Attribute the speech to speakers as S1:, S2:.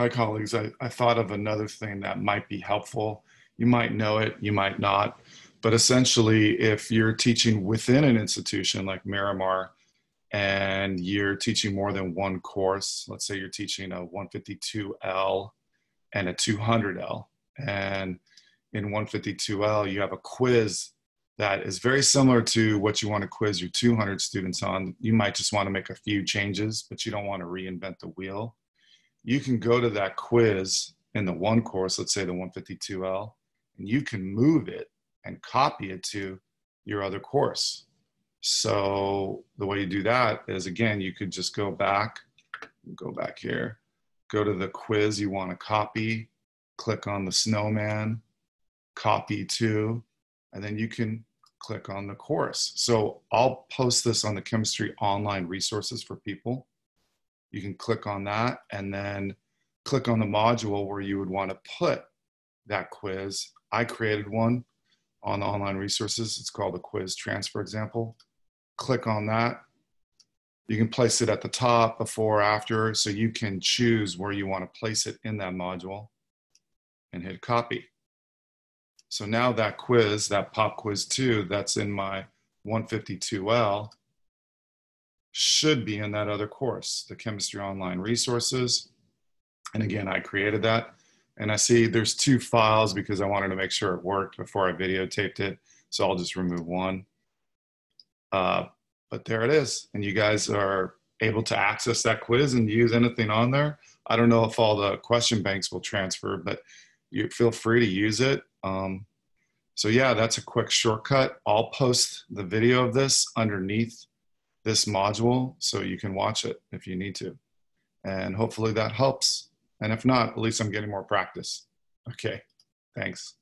S1: Hi, colleagues. I, I thought of another thing that might be helpful. You might know it, you might not. But essentially, if you're teaching within an institution like Miramar and you're teaching more than one course, let's say you're teaching a 152L and a 200L, and in 152L, you have a quiz that is very similar to what you want to quiz your 200 students on. You might just want to make a few changes, but you don't want to reinvent the wheel. You can go to that quiz in the one course, let's say the 152L, and you can move it and copy it to your other course. So the way you do that is again, you could just go back, go back here, go to the quiz you want to copy, click on the snowman, copy to, and then you can click on the course. So I'll post this on the chemistry online resources for people. You can click on that and then click on the module where you would want to put that quiz. I created one on the online resources. It's called the quiz transfer example. Click on that. You can place it at the top, before, after, so you can choose where you want to place it in that module and hit copy. So now that quiz, that pop quiz two, that's in my 152L, should be in that other course, the chemistry online resources. And again, I created that. And I see there's two files because I wanted to make sure it worked before I videotaped it. So I'll just remove one. Uh, but there it is. And you guys are able to access that quiz and use anything on there. I don't know if all the question banks will transfer, but you feel free to use it. Um, so yeah, that's a quick shortcut. I'll post the video of this underneath this module so you can watch it if you need to. And hopefully that helps. And if not, at least I'm getting more practice. Okay, thanks.